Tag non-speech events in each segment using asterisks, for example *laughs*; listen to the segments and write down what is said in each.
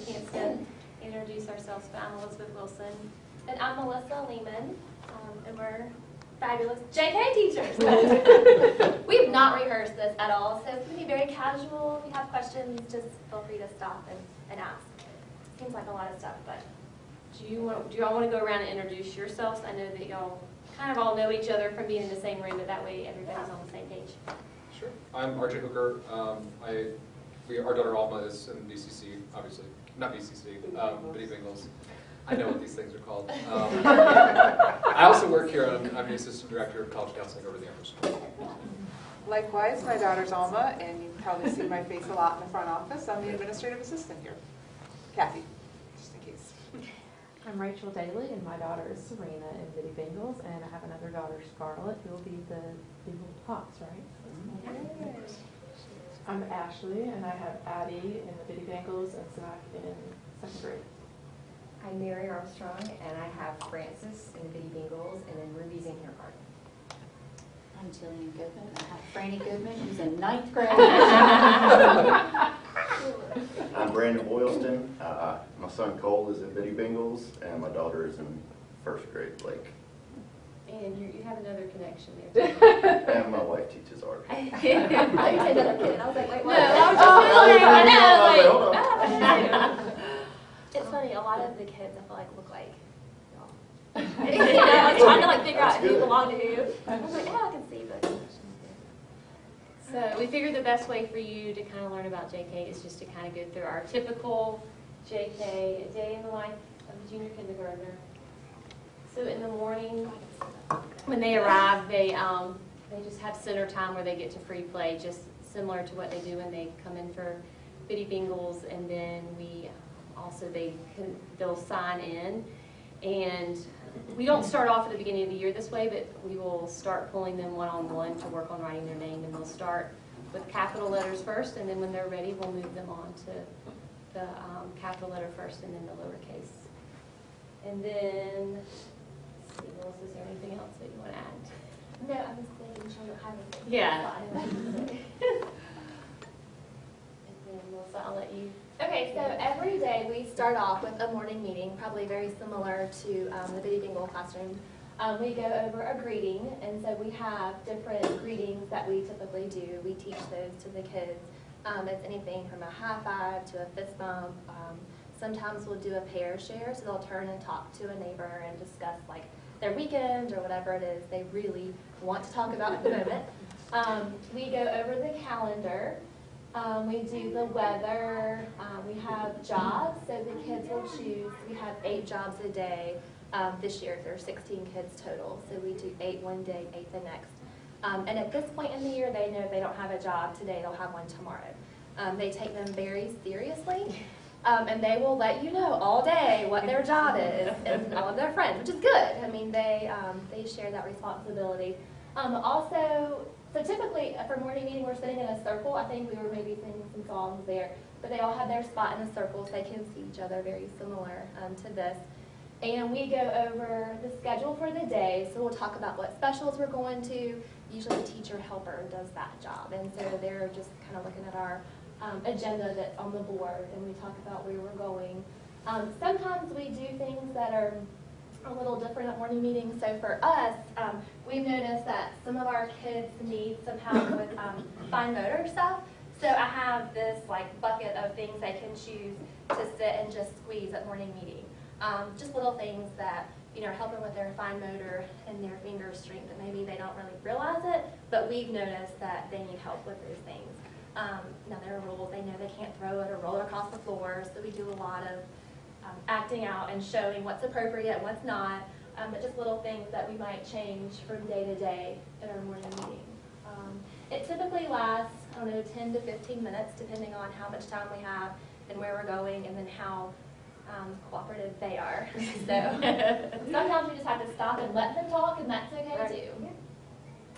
a chance to introduce ourselves, but I'm Elizabeth Wilson. And I'm Melissa Lehman, um, and we're fabulous JK teachers. *laughs* we have not rehearsed this at all, so it's going to be very casual. If you have questions, just feel free to stop and, and ask. Seems like a lot of stuff, but Do you want, do y'all want to go around and introduce yourselves? I know that y'all kind of all know each other from being in the same room, but that way everybody's on the same page. Sure. I'm RJ Hooker. Um, I, we, our daughter Alma is in BCC, obviously, not BCC, um, Bitty Bengals. I know what these things are called. *laughs* Um, I also work here, I'm, I'm the assistant director of college counseling over the Amherst School. Likewise, my daughter's Alma, and you've probably seen my face a lot in the front office. I'm the administrative assistant here. Kathy, just in case. I'm Rachel Daly, and my daughter is Serena in Bitty Bengals, and I have another daughter, Scarlett, who will be the Bengal Hawks, right? I'm Ashley, and I have Addie in the Bitty Bengals and Zach in second grade. I'm Mary Armstrong, and I have Francis in the Bitty Bengals, and then Ruby's in kindergarten. I'm Jillian Goodman. I have Franny *laughs* Goodman, who's in ninth grade. *laughs* I'm Brandon Boylston. Uh, My son Cole is in Bitty Bengals, and my daughter is in first grade, Blake. And you, you have another connection there. *laughs* And my wife teaches art. *laughs* I thought you said another kid. I was like, wait, what? No, I was Oh, just wondering, I know, like, like- hold. *laughs* It's funny, a lot of the kids I feel like look like y'all. you know, I was trying to like figure out That's who good. belonged to who. I was like, yeah, I can see, but. So we figured the best way for you to kind of learn about JK is just to kind of go through our typical JK, day in the life of a junior kindergartner. So in the morning, when they arrive, they, um, they just have center time where they get to free play, just similar to what they do when they come in for Bitty Bengals, And then we, um, also, they can, they'll sign in. And we don't start off at the beginning of the year this way, but we will start pulling them one-on-one to work on writing their name. And they'll start with capital letters first, and then when they're ready, we'll move them on to the um, capital letter first and then the lowercase. And then, let's see, Melissa, is there anything else that you want to add? No, I'm just making sure you don't have anything. *laughs* Yeah. And then Melissa, I'll let you. Okay, so every day we start off with a morning meeting, probably very similar to um, the Bitty Bengal classroom. Um, we go over a greeting, and so we have different greetings that we typically do. We teach those to the kids. Um, it's anything from a high five to a fist bump. Um, sometimes we'll do a pair share, so they'll turn and talk to a neighbor and discuss like their weekend or whatever it is they really want to talk about at the *laughs* moment. Um, we go over the calendar. Um, we do the weather. Um, we have jobs, so the kids will choose. We have eight jobs a day. Um, this year, there are 16 kids total, so we do eight one day, eight the next. Um, and at this point in the year, they know if they don't have a job today, they'll have one tomorrow. Um, they take them very seriously, um, and they will let you know all day what their job is and all of their friends, which is good. I mean, they um, they share that responsibility. Um, also, so typically uh, for morning meeting, we're sitting in a circle. I think we were maybe singing some songs there, but they all have their spot in a circle, so they can see each other. Very similar um, to this. And we go over the schedule for the day. So we'll talk about what specials we're going to. Usually the teacher helper does that job. And so they're just kind of looking at our um, agenda that's on the board and we talk about where we're going. Um, sometimes we do things that are a little different at morning meetings. So for us, um, we've noticed that some of our kids need some help with um, fine motor stuff. So I have this like bucket of things they can choose to sit and just squeeze at morning meeting. Um, just little things that you know helping with their fine motor and their finger strength that maybe they don't really realize it, but we've noticed that they need help with those things. Um, now there are rules; they know they can't throw it or roll it across the floor, so we do a lot of um, acting out and showing what's appropriate and what's not, um, but just little things that we might change from day to day in our morning meeting. Um, it typically lasts, I don't know, 10 to 15 minutes, depending on how much time we have and where we're going, and then how um, cooperative they are. *laughs* so sometimes we just have to stop and let them talk, and that's okay Right. too.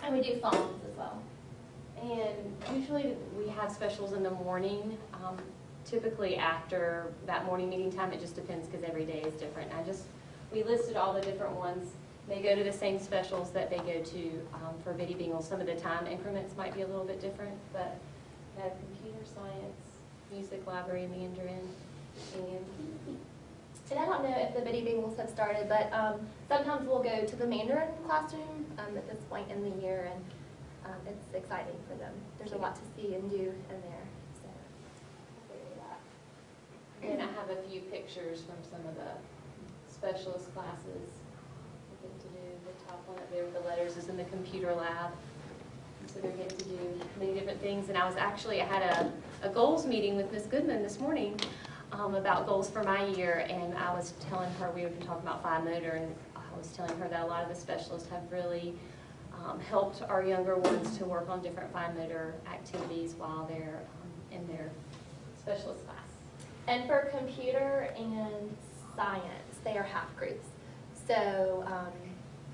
And we do songs as well. And usually we have specials in the morning, um, typically after that morning meeting time. It just depends because every day is different. I just, we listed all the different ones. They go to the same specials that they go to um, for Bitty Bengal. Some of the time increments might be a little bit different, but we have computer science, music library, Mandarin, and And I don't know if the Bitty Bengals have started, but um, sometimes we'll go to the Mandarin classroom um, at this point in the year, and um, it's exciting for them. There's a lot to see and do in there, so. And I have a few pictures from some of the specialist classes. get to do. The top one up there with the letters is in the computer lab. So they're getting to do many different things. And I was actually, I had a, a goals meeting with Ms. Goodman this morning um, about goals for my year. And I was telling her, we were talking about fine motor, and I was telling her that a lot of the specialists have really um, helped our younger ones to work on different fine motor activities while they're um, in their specialist class. And for computer and science, they are half groups. So um,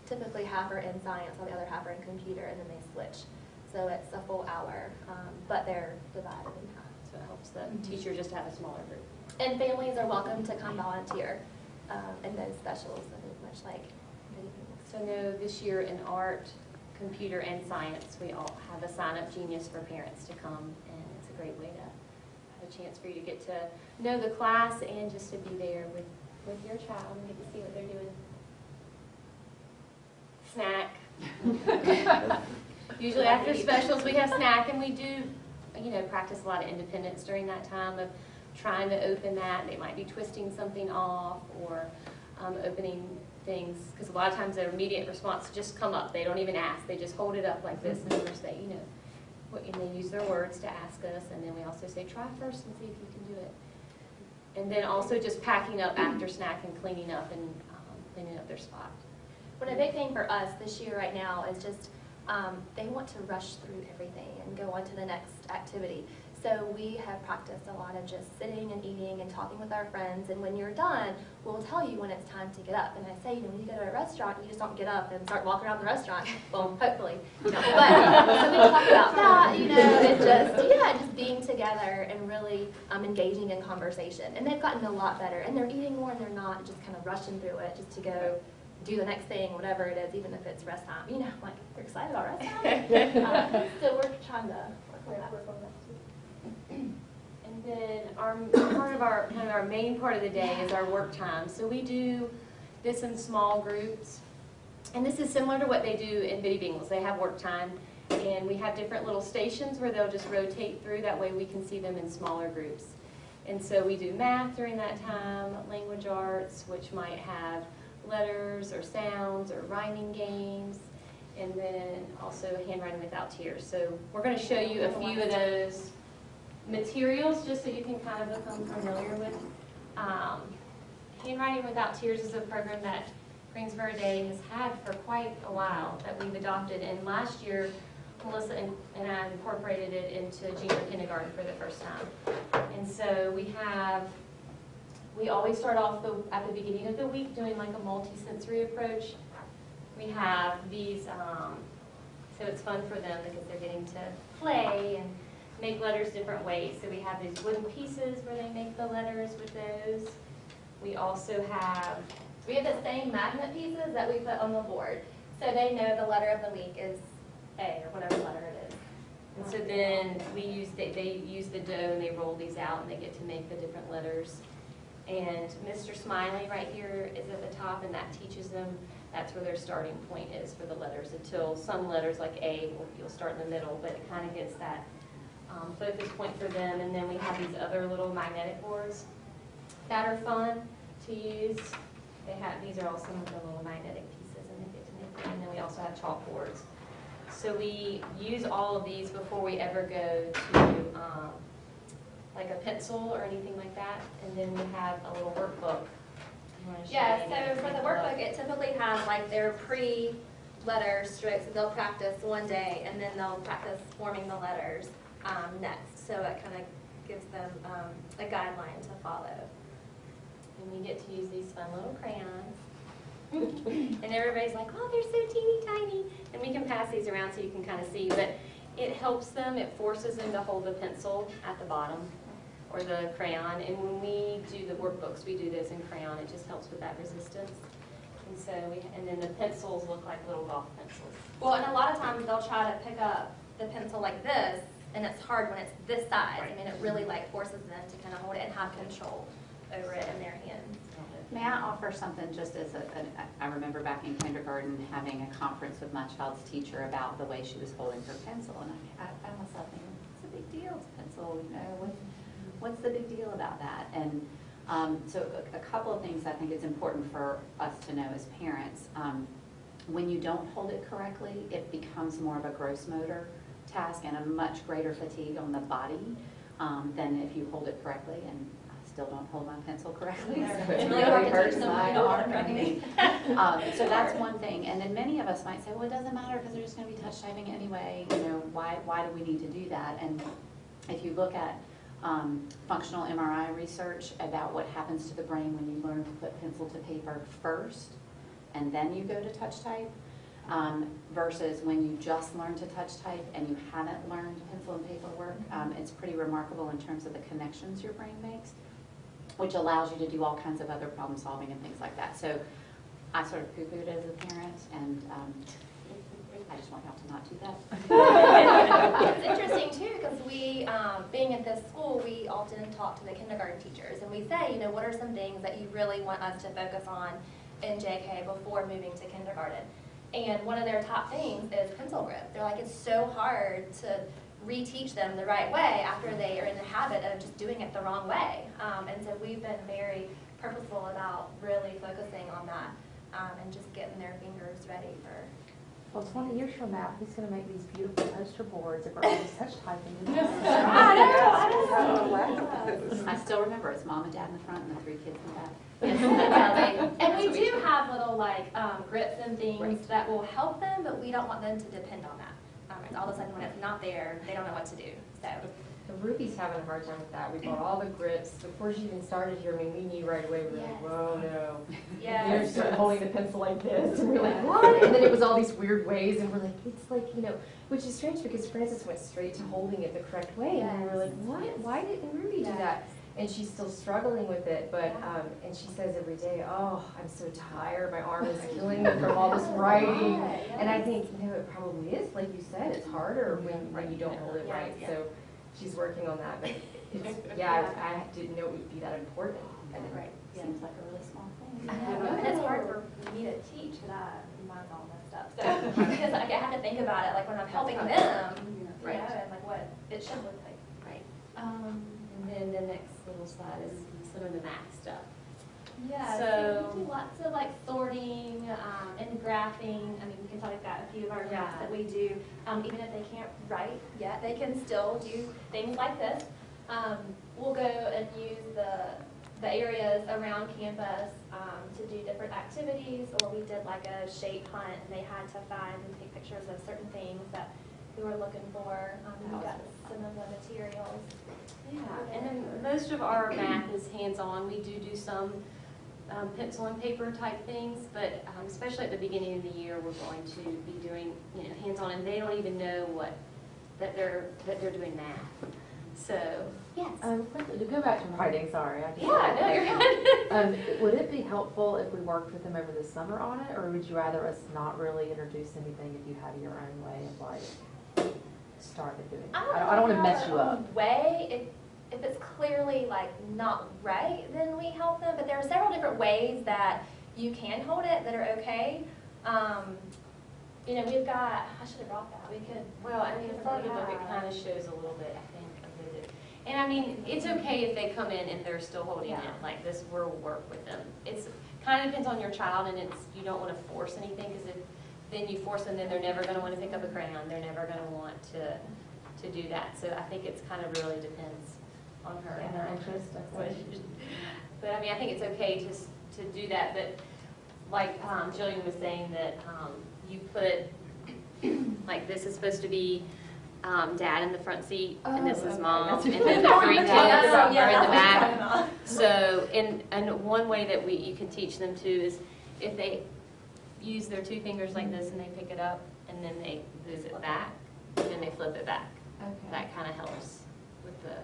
typically half are in science, while the other half are in computer, and then they switch. So it's a full hour, um, but they're divided in half. So it helps the teacher just have a smaller group. And families are welcome to come volunteer um, in those specials, I think much like Bengals. So no, this year in art, computer, and science, we all have a sign-up genius for parents to come, and it's a great way to have a chance for you to get to know the class and just to be there with, with your child and get to see what they're doing. Snack. *laughs* Usually after specials, we have snack, and we do, you know, practice a lot of independence during that time of trying to open that. They might be twisting something off or um, opening things, because a lot of times their immediate response just come up. They don't even ask. They just hold it up like this, and we say, you know, and they use their words to ask us, and then we also say, try first and see if you can do it. And then also just packing up after snack and cleaning up and um, cleaning up their spot. But a big thing for us this year right now is just, um, they want to rush through everything and go on to the next activity. So we have practiced a lot of just sitting and eating and talking with our friends, and when you're done, we'll tell you when it's time to get up. And I say, you know, when you go to a restaurant, you just don't get up and start walking around the restaurant. *laughs* Well, hopefully, you know, but, so we talk about that, you know, and just, yeah, just being together and really um, engaging in conversation. And they've gotten a lot better, and they're eating more and they're not just kind of rushing through it just to go do the next thing, whatever it is, even if it's rest time. You know, like, they're excited about rest time. *laughs* Um, So we're trying to work on that. Then our, part of our, kind of our main part of the day is our work time. So we do this in small groups. And this is similar to what they do in Bitty Bengals. They have work time. And we have different little stations where they'll just rotate through. That way we can see them in smaller groups. And so we do math during that time, language arts, which might have letters or sounds or rhyming games, and then also handwriting without tears. So we're going to show you a few of those materials just so you can kind of become familiar with. Um, handwriting without tears is a program that Greensboro Day has had for quite a while that we've adopted. And last year, Melissa and, I incorporated it into junior kindergarten for the first time. And so we have, we always start off the, at the beginning of the week doing like a multi-sensory approach. We have these, um, so it's fun for them because they're getting to play and make letters different ways. So we have these wooden pieces where they make the letters with those. We also have, We have the same magnet pieces that we put on the board, so they know the letter of the week is A or whatever letter it is. and so then we use, they, they use the dough and they roll these out and they get to make the different letters. And Mr. Smiley right here is at the top and that teaches them, that's where their starting point is for the letters until some letters like A, you'll start in the middle, but it kind of gets that um, focus point for them. And then we have these other little magnetic boards that are fun to use. They have, these are all some of the little magnetic pieces and they get to make them. And then we also have chalkboards. So we use all of these before we ever go to, um, like a pencil or anything like that. And then we have a little workbook. You wanna show Yeah, so for the workbook, it typically has like their pre-letter strokes, that they'll practice one day, and then they'll practice forming the letters um, next. So it kind of gives them um, a guideline to follow. And we get to use these fun little crayons. *laughs* And everybody's like, oh, they're so teeny tiny. And we can pass these around so you can kind of see, but it helps them, it forces them to hold the pencil at the bottom or the crayon. And when we do the workbooks, we do those in crayon. It just helps with that resistance. And so we, and then the pencils look like little golf pencils. Well, and a lot of times they'll try to pick up the pencil like this, and it's hard when it's this size. I mean, it really like forces them to kind of hold it and have control over it in their hands. May I offer something just as a, an- I remember back in kindergarten having a conference with my child's teacher about the way she was holding her pencil. And I, I found myself thinking, what's the big deal? It's a pencil, you know, what, what's the big deal about that? And um, so a, a couple of things I think it's important for us to know as parents. Um, When you don't hold it correctly, it becomes more of a gross motor task and a much greater fatigue on the body um, than if you hold it correctly. And I still don't hold my pencil correctly, so it really hard really to hurts my arm. *laughs* Um, So that's one thing. And then many of us might say, well, it doesn't matter because they're just going to be touch typing anyway. You know, why, why do we need to do that? And if you look at um, functional MRI research about what happens to the brain when you learn to put pencil to paper first, and then you go to touch type, um, versus when you just learn to touch type and you haven't learned pencil and paper work, um, it's pretty remarkable in terms of the connections your brain makes, which allows you to do all kinds of other problem solving and things like that. So I sort of poo-pooed as a parent, and um, I just want y'all to not do that. *laughs* It's interesting too, because we, um, being at this school, we often talk to the kindergarten teachers, and we say, you know, what are some things that you really want us to focus on in JK before moving to kindergarten? And one of their top things is pencil grip. They're like, it's so hard to reteach them the right way after they are in the habit of just doing it the wrong way. Um, and so we've been very purposeful about really focusing on that um, and just getting their fingers ready for Well, twenty years from now, he's gonna make these beautiful poster boards of everybody's touch typing. I know, I know. *laughs* I still remember, it's mom and dad in the front and the three kids in the back. *laughs* And we That's what we do have little like um, grips and things Right. that will help them, but we don't want them to depend on that. Um, It's all of a sudden when it's not there, they don't know what to do, so. Ruby's having a hard time with that. We bought all the grips before she even started here. I mean, we knew right away, we were like, whoa, no. Yeah. *laughs* You're of holding the pencil like this, and we're like, what? And then it was all these weird ways, and we're like, it's like, you know, which is strange because Frances went straight to holding it the correct way, and we were like, what? Why didn't Ruby do that? And she's still struggling with it, but, um, and she says every day, oh, I'm so tired, my arm is killing me from all this *laughs* writing. And I think, you know, it probably is, like you said, it's harder when, when you don't hold it right, so she's working on that, but it's, *laughs* yeah, I I didn't know it would be that important. And it seems like a really small thing. *laughs* I and it's hard for me to teach because I mind all this stuff. So, because like, I have to think about it, like when I'm helping them, you know, Right. and like what it should look like. Right. Um, and then the next slide is some of the math stuff. Yeah, So- so we do lots of like sorting um, and graphing. I mean, we can tell we've got a few of our graphs Yeah. that we do. Um, even if they can't write yet, they can still do things like this. Um, we'll go and use the the areas around campus um, to do different activities, or we did like a shape hunt, and they had to find and take pictures of certain things that we were looking for. Um, we got some of the materials. Yeah, and then most of our math is hands-on. We do do some um, pencil and paper type things, but um, especially at the beginning of the year, we're going to be doing, you know, hands-on, and they don't even know what, that they're, that they're doing math. So, yes. Um, quickly, to go back to writing, sorry. I just- Yeah, no, you're *laughs* good. Um, would it be helpful if we worked with them over the summer on it, or would you rather us not really introduce anything if you have your own way of like started doing? it? I don't, I don't wanna mess you up. Way, if, if it's clearly like not right, then we help them, but there are several different ways that you can hold it that are okay. Um, you know, we've got, I should have brought that, we could. Well, I mean, the photo book, it kind of shows a little bit, I think, of it. And I mean, it's okay if they come in and they're still holding it, like this, we'll work with them. It's, kind of depends on your child, and it's, you don't want to force anything, because if, then you force them, then they're never going to want to pick up a crayon, they're never going to want to, to do that. So I think it's kind of really depends on her. And their interest, I What- think. But I mean, I think it's okay to, to do that, but like um, Jillian was saying that um, you put, like this is supposed to be um, dad in the front seat and this Oh, is mom That's and *laughs* then the three kids talking are in the that's what I'm back. So, and, and one way that we, you can teach them too is if they use their two fingers like this and they pick it up and then they lose it back, and then they flip it back. Okay. That kind of helps with the,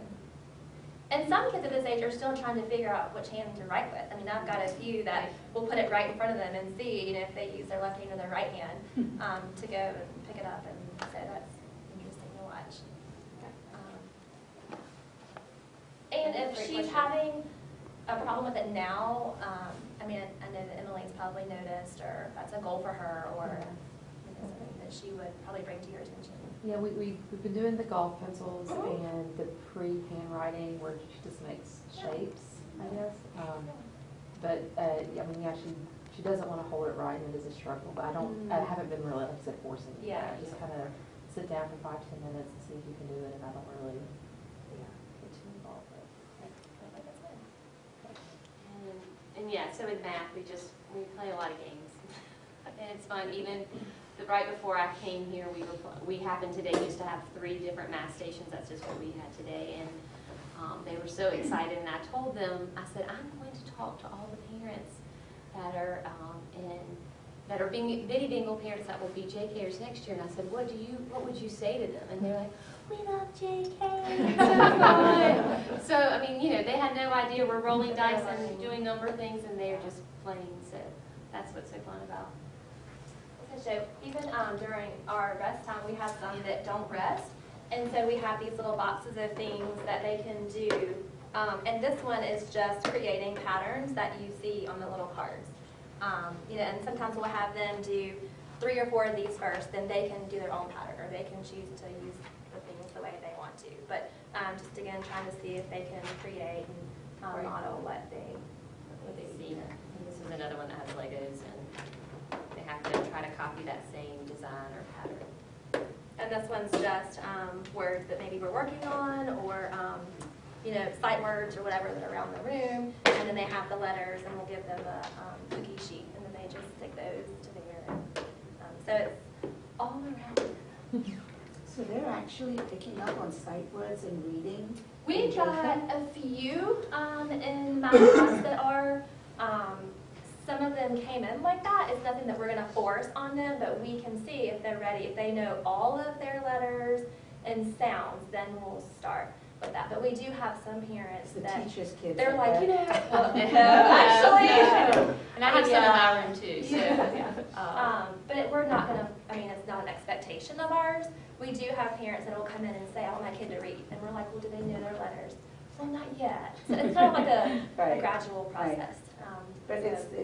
And some kids at this age are still trying to figure out which hand to write with. I mean, I've got a few that will put it right in front of them and see, you know, if they use their left hand or their right hand *laughs* um, to go and pick it up, and so that's interesting to watch. Um, And if she's having a problem with it now, um, I mean, I know that Emily's probably noticed, or that's a goal for her, or you know, something that she would probably bring to your attention. Yeah, we, we, we've been doing the golf pencils and the pre-handwriting where she just makes shapes, I guess. Um, But, uh, yeah, I mean, yeah, she, she doesn't want to hold it right and it is a struggle, but I don't, I Mm. haven't been really, like I said, forcing it. Yeah, Just kind of sit down for five, ten minutes and see if you can do it, and I don't really get too involved. but- And, and yeah, so with math, we just, we play a lot of games. *laughs* And it's fun, even the, right before I came here, we were, we happened today used to have three different math stations, that's just what we had today. And, um, they were so excited, and I told them, I said, I'm going to talk to all the parents that are, um, in, that are being, Bitty Bengal parents that will be JKers next year. And I said, what do you, what would you say to them? And they're like, we love JK, so. So, I mean, you know, they had no idea we're rolling dice and doing number things, and they're just playing, so that's what's so fun about. So even um, during our rest time, we have some that don't rest. And so we have these little boxes of things that they can do. Um, and this one is just creating patterns that you see on the little cards. Um, you know, and sometimes we'll have them do three or four of these first, then they can do their own pattern, or they can choose to use the things the way they want to. But um, just again, trying to see if they can create and um, Right. model what they, What they see. And this is another one that has Legos, and they have to try to copy that same design or pattern. And this one's just um, words that maybe we're working on, or, um, you know, sight words or whatever that are around the room. And then they have the letters, and we'll give them a um, cookie sheet, and then they just stick those to there. Um, So it's. So they're actually picking up on sight words and reading? We and got a few um, in my class that are, um, some of them came in like that. It's nothing that we're gonna force on them, but we can see if they're ready. If they know all of their letters and sounds, then we'll start with that. But we do have some parents the that, teacher's kids. they're like, bet. you know, *laughs* well, no, actually. And I have some in my room too, so. Yeah. um, Um, but we're not gonna, I mean, it's not an expectation of ours. We do have parents that will come in and say, I want my kid to read, and we're like, well, do they know their letters? Well, not yet. So it's kind of like a, *laughs* a Right. gradual Right. process. Um, But so- it's the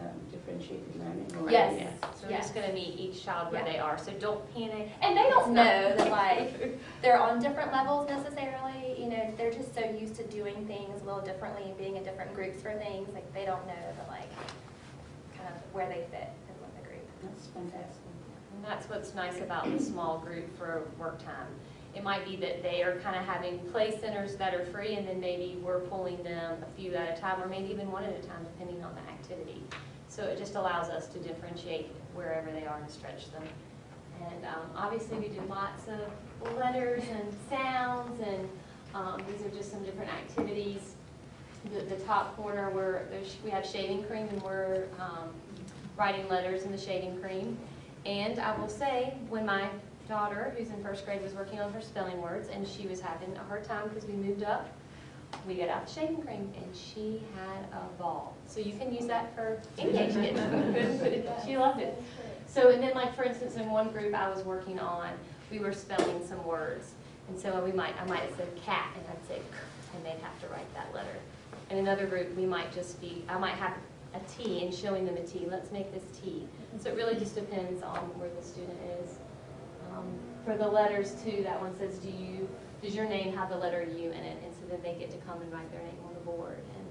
um, differentiated learning? or- Yes. Yes, so we're just gonna meet each child where Yeah. they are, so don't panic. And they don't know that like, *laughs* they're on different levels necessarily, you know, they're just so used to doing things a little differently and being in different groups for things, like, they don't know that like, kind of where they fit in with the group. That's fantastic. And that's what's nice about the small group for work time. It might be that they are kind of having play centers that are free, and then maybe we're pulling them a few at a time, or maybe even one at a time, depending on the activity. So it just allows us to differentiate wherever they are and stretch them. And um, obviously, we do lots of letters and sounds, and um, these are just some different activities. The, the top corner, where we have shaving cream, and we're um, writing letters in the shaving cream. And I will say, when my daughter, who's in first grade, was working on her spelling words, and she was having a hard time because we moved up, we got out the shaving cream, and she had a ball. So you can use that for engaged kids. *laughs* She loved it. So, and then like, for instance, in one group I was working on, we were spelling some words. And so we might, I might have said cat, and I'd say k, and they'd have to write that letter. In another group, we might just be, I might have a T and showing them a T, let's make this T. So it really just depends on where the student is. Um, For the letters too, that one says, do you, does your name have the letter U in it? And so then they get to come and write their name on the board, and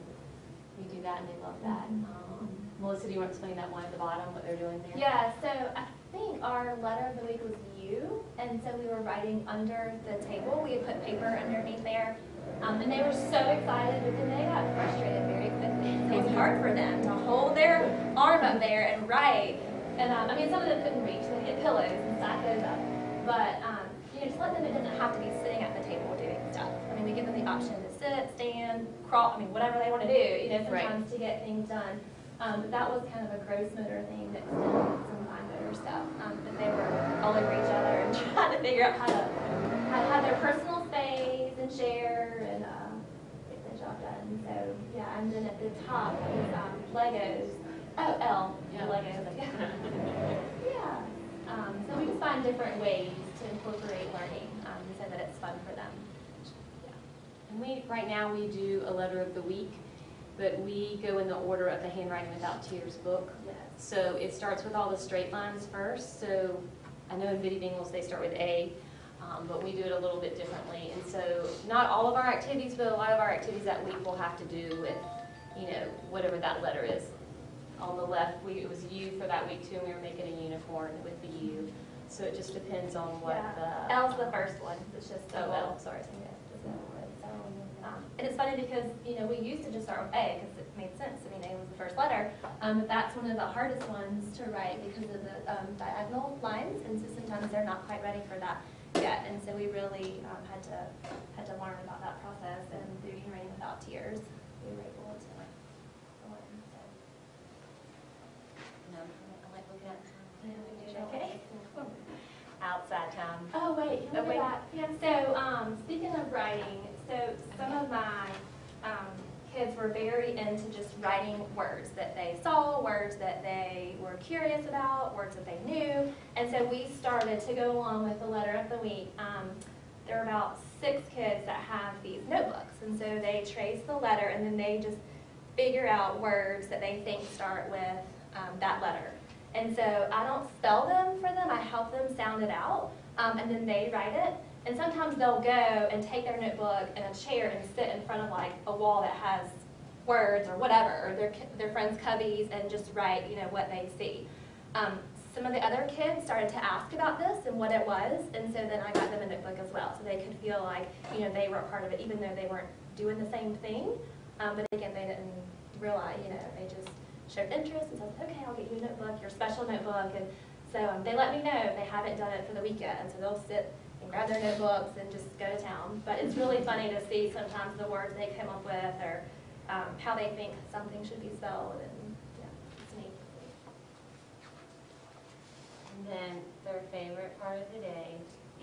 we do that, and they love that. Um, Melissa, do you want to explain that one at the bottom, what they're doing there? Yeah, so I think our letter of the week was you, and so we were writing under the table. We had put paper underneath there, um, and they were so excited, but then they got frustrated very quickly. It was hard for them to hold their arm up there and write. And um, I mean, some of them couldn't reach; they get pillows and stack those up. But um, you know, just let them. It doesn't have to be sitting at the table doing stuff. I mean, we give them the option to sit, stand, crawl. I mean, whatever they want to do. You know, Right. sometimes to get things done. Um, but that was kind of a gross motor thing that some motor stuff. Um, but they were all over each other and *laughs* trying to figure out how to, how to have their personal space and share and uh, get the job done. So, yeah, and then at the top is um, Legos. Oh, L, Yeah. Legos. *laughs* yeah. Um, so we just find different ways to incorporate learning um, so that it's fun for them. Yeah. And we, right now, we do a letter of the week, but we go in the order of the handwriting without tears book. Yes. So it starts with all the straight lines first, so I know in Bitty Bengals, they start with A, um, but we do it a little bit differently. And so not all of our activities, but a lot of our activities that week will have to do with, you know, whatever that letter is. On the left, we, it was U for that week too, and we were making a unicorn with the U. So it just depends on what Yeah. the. L's the first one, it's just. Oh, L, sorry. Um, And it's funny because, you know, we used to just start with A because it made sense. I mean, A was the first letter. Um, But that's one of the hardest ones to write because of the um, diagonal lines. And so sometimes they're not quite ready for that yet. And so we really um, had to, had to learn about that process and through handwriting without tears, we were able to learn. so. No, I like looking at. Okay. *laughs* Outside time. Oh, wait, Oh, can wait. back? Yeah, so, um, speaking of writing, so some of my, um, kids were very into just writing words that they saw, words that they were curious about, words that they knew. And so we started to go along with the letter of the week. Um, there are about six kids that have these notebooks. And so they trace the letter and then they just figure out words that they think start with, um, that letter. And so I don't spell them for them, I help them sound it out, um, and then they write it. And sometimes they'll go and take their notebook and a chair and sit in front of like a wall that has words or whatever, or their, their friends' cubbies and just write, you know, what they see. Um, some of the other kids started to ask about this and what it was, and so then I got them a notebook as well, so they could feel like, you know, they were a part of it, even though they weren't doing the same thing. Um, but again, they didn't realize, you know, they just showed interest and said, okay, I'll get you a notebook, your special notebook. And so um, they let me know if they haven't done it for the weekend. And so they'll sit and grab their notebooks and just go to town. But it's really funny to see sometimes the words they come up with or um, how they think something should be spelled. And yeah, it's neat. And then their favorite part of the day,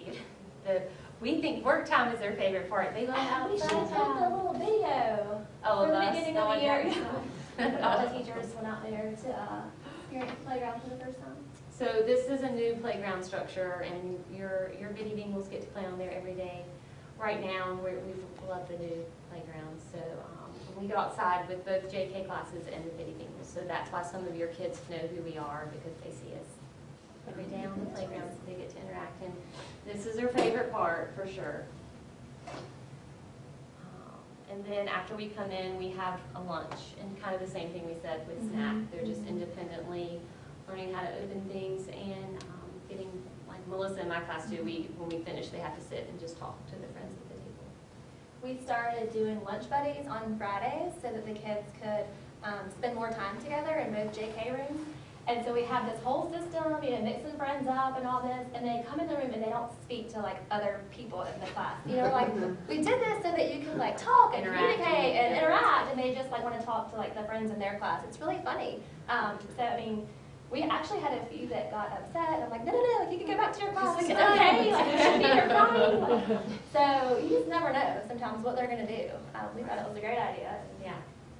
*laughs* the, we think work time is their favorite part. They love Uh, we should have done a little video Oh, for of the beginning of the year. there. *laughs* All the teachers went out there to uh, experience playground for the first time. So this is a new playground structure, and your, your bitty bengals get to play on there every day. Right now, we're, we love the new playground, so, um, we go outside with both JK classes and the bitty bengals. So that's why some of your kids know who we are, because they see us every day on the playground, so they get to interact, and this is their favorite part, for sure. Um, And then after we come in, we have a lunch, and kind of the same thing we said with snack. They're just independently learning how to open things and um, getting, like Melissa in my class do, we, when we finish, they have to sit and just talk to their friends at the table. We started doing lunch buddies on Fridays so that the kids could um, spend more time together in both JK rooms. And so we have this whole system, you know, mixing friends up and all this, and they come in the room and they don't speak to like other people in the class. You know, like, *laughs* we did this so that you can like talk and Interact communicate and interact, and they just like want to talk to like the friends in their class. It's really funny. Um, So, I mean, we actually had a few that got upset. I'm like, no, no, no, like you can go back to your class. It's okay, like you should be here *laughs* crying. So you just never know sometimes what they're gonna do. Um, we thought it was a great idea. Yeah,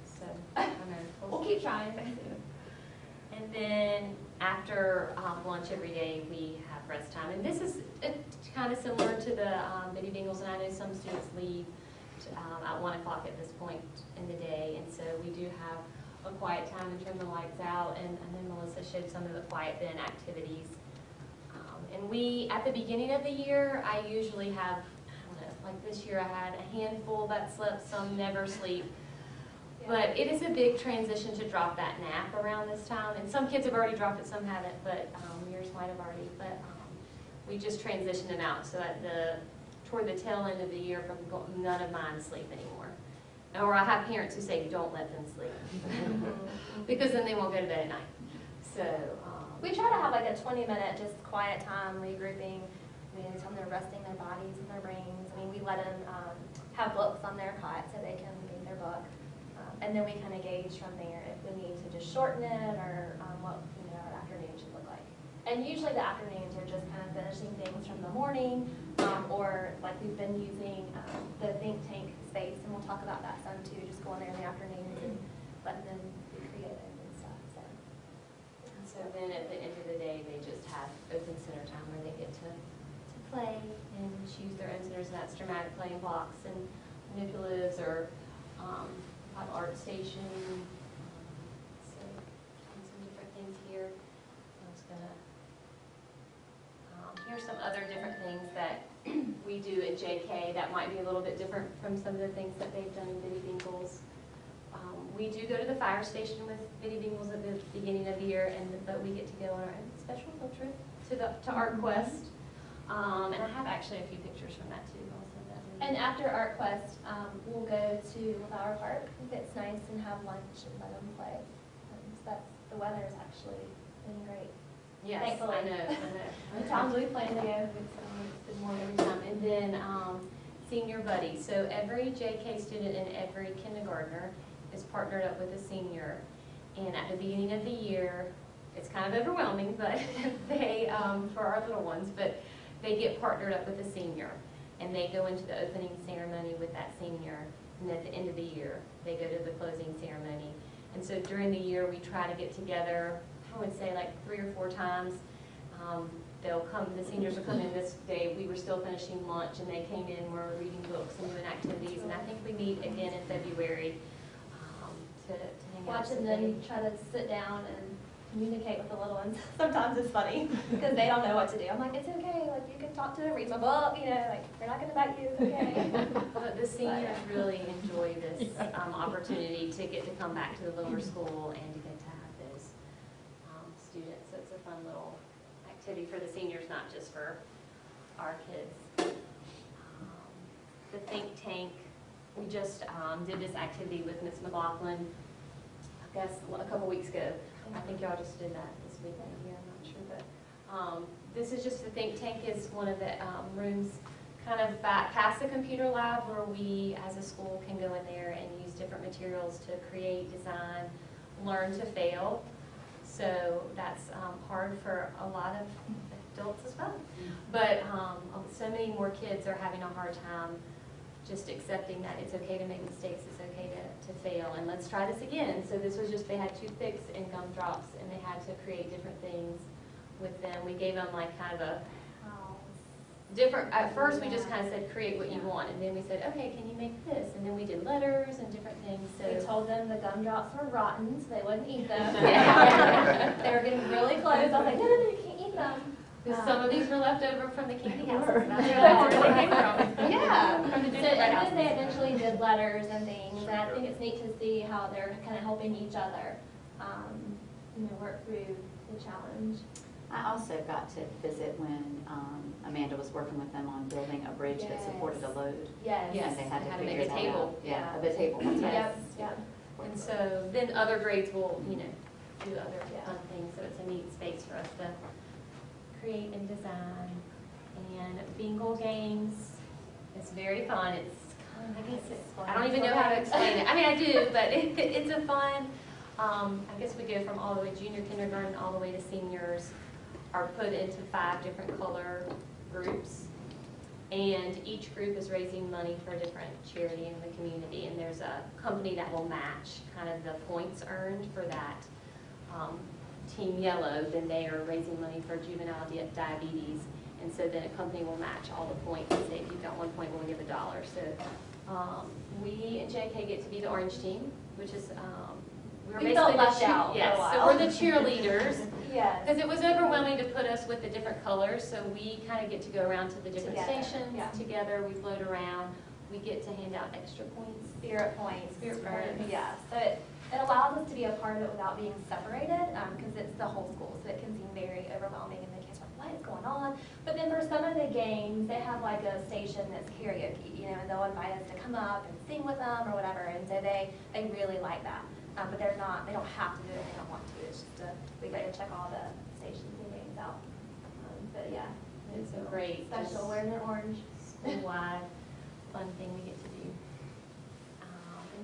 so, I don't know. We'll *laughs* keep trying. And then after um, lunch every day, we have rest time. And this is kind of similar to the um, Bitty Bengals, and I know some students leave um, at 1 o'clock at this point in the day. And so we do have a quiet time and turn the lights out. And I Melissa showed some of the quiet then activities. Um, And we, at the beginning of the year, I usually have, I don't know, like this year I had a handful that slept, some never sleep. But it is a big transition to drop that nap around this time, and some kids have already dropped it, some haven't, but um, yours might have already, but um, we just transition them out, so at the, toward the tail end of the year, from none of mine sleep anymore. Or I have parents who say, don't let them sleep, because then they won't go to bed at night. So, um, We try to have like a 20 minute just quiet time, regrouping. We tell them they're resting their bodies and their brains. I mean, we let them um, have books on their cot so they can read their book. Um, and then we kind of gauge from there if we need to just shorten it or um, what you know our afternoon should look like. And usually the afternoons are just kind of finishing things from the morning, um, or like we've been using um, the think tank space, and we'll talk about that some too. Just going there in the afternoons and letting them be creative and stuff. So. so then at the end of the day, they just have open center time where they get to, to play and choose their own centers, and that's dramatic play and blocks and manipulatives or um, art station. um, So, some different things here. I was gonna, um, here's some other different things that *clears throat* we do at JK that might be a little bit different from some of the things that they've done in Bitty Bengals. Um, We do go to the fire station with Bitty Bengals at the beginning of the year, and, but we get to go on our own special field trip to the, to Art Quest. Um, and I have actually a few pictures from that too. And after Art Quest, um, we'll go to LeBauer Park if it's nice and have lunch and let them play. Um, so that's, the weather's actually been great. Yes, Thankfully. I know, I know. *laughs* The times we plan to go, It's, um, it's been every time. And then, um, senior buddy. So every JK student and every kindergartner is partnered up with a senior. And at the beginning of the year, it's kind of overwhelming, but *laughs* they, um, for our little ones, but they get partnered up with a senior. And they go into the opening ceremony with that senior. And at the end of the year, they go to the closing ceremony. And so during the year, we try to get together, I would say like three or four times. Um, They'll come, the seniors will come in this day, we were still finishing lunch, and they came in, we were reading books and doing activities. And I think we meet again in February um, to to hang out. watching So them they- try to sit down and communicate with the little ones. *laughs* Sometimes it's funny because they don't know what to do. I'm like, it's okay, like you can talk to them, read my book, you know, like we're not gonna bite you, it's okay. *laughs* But the seniors really enjoy this *laughs* um, opportunity to get to come back to the lower school and to get to have those students. So it's a fun little activity for the seniors, not just for our kids. Um, The think tank, we just um, did this activity with Ms. McLaughlin, I guess, a couple weeks ago. I think y'all just did that this weekend, yeah, I'm not sure, but, um, this is just, the think tank is one of the, um, rooms kind of back past the computer lab where we, as a school, can go in there and use different materials to create, design, learn to fail. So that's, um, hard for a lot of adults as well. But, um, so many more kids are having a hard time just accepting that it's okay to make mistakes, it's okay to, to fail, and let's try this again. So this was just, they had toothpicks and gumdrops, and they had to create different things with them. We gave them like kind of a different, at first, we just kind of said, create what you want, and then we said, okay, can you make this? And then we did letters and different things, So We told them the gumdrops were rotten, so they wouldn't eat them. *laughs* *laughs* Yeah. They were getting really close, I was like, no, no, no, you can't eat them. Because some of these were left over from the candy houses. *laughs* That's where they came from. Yeah. From the So, gingerbread and then they eventually did letters and things, and I think it's neat to see how they're kind of helping each other, um, you know, work through the challenge. I also got to visit when um, Amanda was working with them on building a bridge that supported a load. Yes. Yes. And they had to had to make figure a that table. out. Yeah, Yeah. a big table, that's right. Yep, yep. And so then other grades will, you know, do other fun things, so it's a neat space for us to create and design. And bingo games, it's very fun, it's, I guess, it's- I don't even know how to explain it. I mean, I do, but it, *laughs* it's a fun, um, I guess we go from all the way junior kindergarten, all the way to seniors, are put into five different color groups. And each group is raising money for a different charity in the community, and there's a company that will match kind of the points earned for that. Um, Team Yellow, then they are raising money for juvenile di- diabetes, and so then a company will match all the points, and say if you've got one point, we'll give a dollar. So, um, we and JK get to be the orange team, which is, um, we're We felt basically the left out Yes, so we're the cheerleaders. *laughs* Yes. Because it was overwhelming to put us with the different colors, so we kind of get to go around to the different Together, stations yeah. together, we float around, we get to hand out extra points. Spirit points. Spirit for- points. Yeah, so it, it allows us to be a part of it without being separated, um, because it's the whole school, so it can seem very overwhelming, and the kids are like, what is going on? But then for some of the games, they have like a station that's karaoke, you know, and they'll invite us to come up and sing with them or whatever, and so they, they really like that. Um, but they're not, they don't have to do it, if they don't want to, it's just a, we get to check all the stations and games out. Um, But yeah. It's a great, Special, their orange. school-wide fun thing we get to. Um,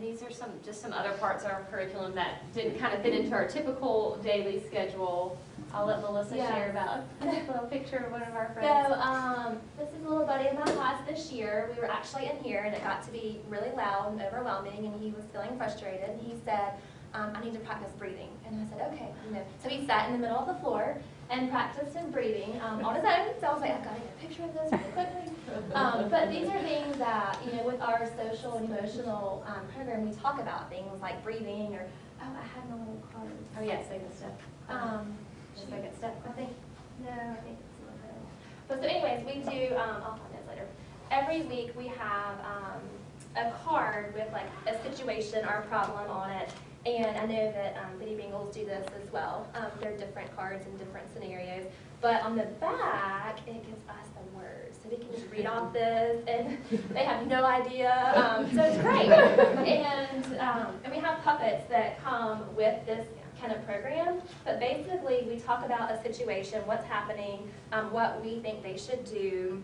these are some, just some other parts of our curriculum that didn't kind of fit into our typical daily schedule. I'll let Melissa Yeah. share about *laughs* a little picture of one of our So, friends. um, this is a little buddy of my class this year. We were actually in here and it got to be really loud and overwhelming and he was feeling frustrated. He said, um, I need to practice breathing. And I said, okay, you know. So he sat in the middle of the floor and practiced his breathing um, on his own. So I was like, I've got to get a picture of this really quickly. *laughs* Um, but these are things that, you know, with our social and emotional um, program, we talk about things like breathing or, oh, I had my little card. Oh, yeah, second step. Um, second step. I think, no, I think it's a little bit. But so anyways, we do, um, I'll find this later. Every week we have, um, a card with like a situation or a problem on it. And I know that, um, Bitty do this as well. Um, they're different cards in different scenarios. But on the back, it gives us the words. So we can just read off this and *laughs* they have no idea. Um, so it's great. And, um, and we have puppets that come with this kind of program. But basically, we talk about a situation, what's happening, um, what we think they should do.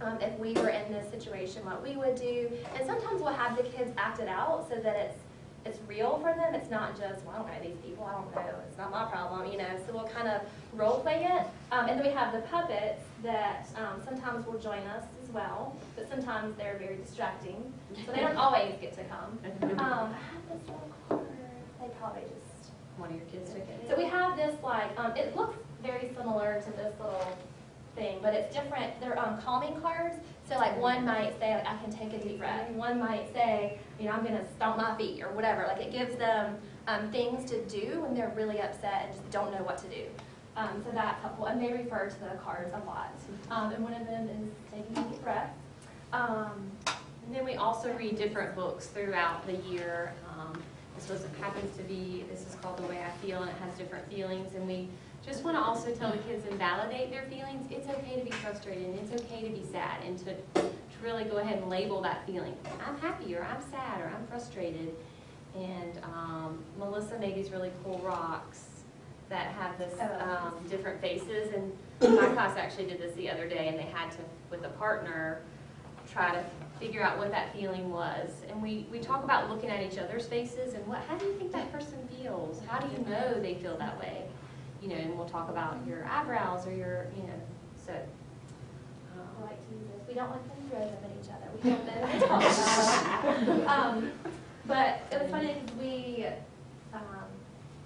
Um, if we were in this situation, what we would do. And sometimes we'll have the kids act it out so that it's it's real for them. It's not just, well, I don't know these people, I don't know, it's not my problem, you know. So we'll kind of role play it. Um, and then we have the puppets that um, sometimes will join us as well, but sometimes they're very distracting. So they don't *laughs* always get to come. *laughs* Um, I have this little card. They probably just One of your kids took it. so we have this like, um, it looks very similar to this little thing, but it's different. They're um, calming cards. So like one might say like I can take a deep breath. One might say you know I'm gonna stomp my feet or whatever. Like it gives them um, things to do when they're really upset and just don't know what to do. Um, so that's helpful, and they refer to the cards a lot. Um, and one of them is taking a deep breath. Um, And then we also read different books throughout the year. Um, This was, happens to be, this is called The Way I Feel, and it has different feelings. And we just want to also tell the kids and validate their feelings. It's okay to be frustrated, and it's okay to be sad, and to, to really go ahead and label that feeling. I'm happy, or I'm sad, or I'm frustrated. And um, Melissa made these really cool rocks that have this, Oh. um, different faces. And my class actually did this the other day, and they had to, with a partner, try to figure out what that feeling was. And we, we talk about looking at each other's faces and what, how do you think that person feels? How do you know they feel that way? You know, and we'll talk about your eyebrows or your, you know, so. Um, like to. We don't want them to throw them at each other. We don't know what to talk about. Um, but it was funny because we, um,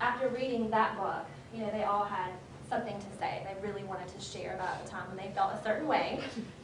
after reading that book, you know, they all had something to say. They really wanted to share about the time when they felt a certain way.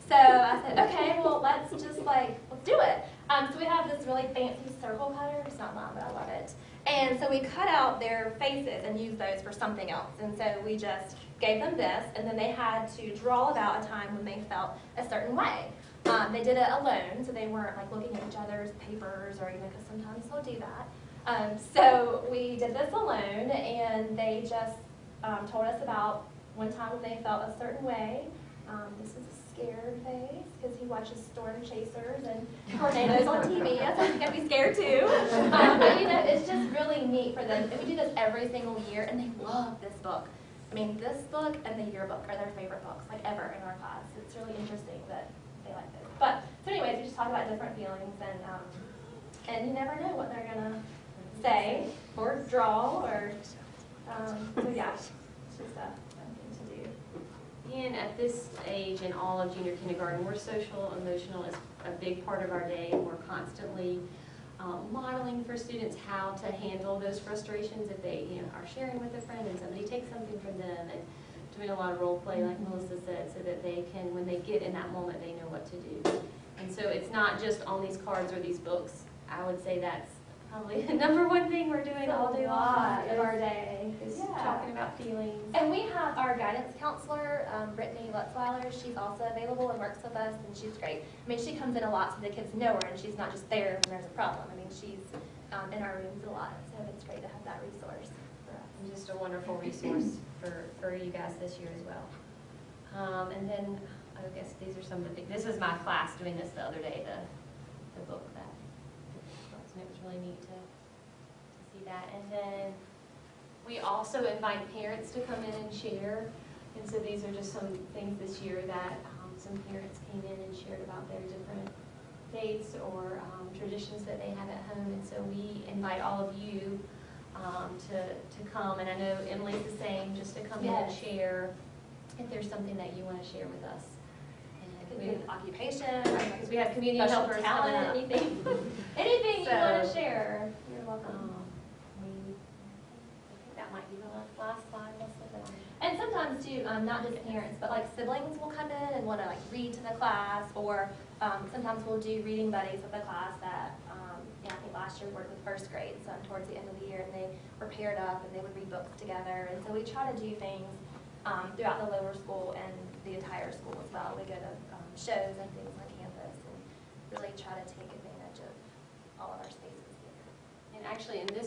So I said, okay, well, let's just like, let's do it. Um, so we have this really fancy circle cutter. It's not mine, but I love it. And so we cut out their faces and used those for something else. And so we just gave them this, and then they had to draw about a time when they felt a certain way. Um, they did it alone, so they weren't like looking at each other's papers or, know, because sometimes they'll do that. Um, so we did this alone, and they just um, told us about one time when they felt a certain way. Um, this is scared face because he watches Storm Chasers and tornadoes on TV. So he's gonna be scared too. Um, but you know, it's just really neat for them. And we do this every single year, and they love this book. I mean, this book and the yearbook are their favorite books, like ever in our class. It's really interesting that they like this. But so, anyways, we just talk about different feelings, and um, and you never know what they're gonna say or draw or um, so yeah, just to And at this age in all of junior kindergarten, we're social, emotional is a big part of our day. and We're constantly um, modeling for students how to handle those frustrations if they, you know, are sharing with a friend and somebody takes something from them and doing a lot of role play, like Melissa said, so that they can, when they get in that moment, they know what to do. And so it's not just on these cards or these books. I would say that's probably *laughs* the number one thing we're doing It's all day a lot long of our day. is Yeah. talking about feelings. And we have our guidance counselor, um, Brittany Lutzweiler. She's also available and works with us, and she's great. I mean, she comes in a lot so the kids know her, and she's not just there when there's a problem. I mean, she's um, in our rooms a lot, so it's great to have that resource for us. and just a wonderful resource for, for you guys this year as well. Um, and then, I guess these are some of the, things. this was my class doing this the other day, the, the book that, and it was really neat to, to see that. And then, we also invite parents to come in and share. And so these are just some things this year that, um, some parents came in and shared about their different dates or, um, traditions that they have at home. And so we invite all of you, um, to, to come, and I know Emily's the same, just to come in and share if there's something that you want to share with us. It And could be we, occupation, because we have community special helpers coming talent, up. anything, *laughs* anything you want to So- share. You're welcome. Um, we That might be the last- last slide, let's look at it. And sometimes too, um, not just parents, but like siblings will come in and want to like read to the class, or um, sometimes we'll do reading buddies with the class that, um, yeah, I think last year we worked with first grade, so towards the end of the year, and they were paired up and they would read books together. And so we try to do things um, throughout the lower school and the entire school as well. We go to shows and things on campus and really try to take advantage of all of our spaces here. And actually, in this